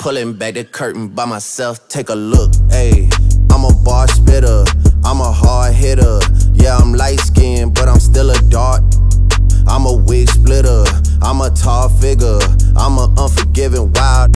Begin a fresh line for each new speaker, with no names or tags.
Pulling back the curtain by myself, take a look. Ayy, I'm a bar spitter, I'm a hard hitter. Yeah, I'm light skinned, but I'm still a dart. I'm a wig splitter,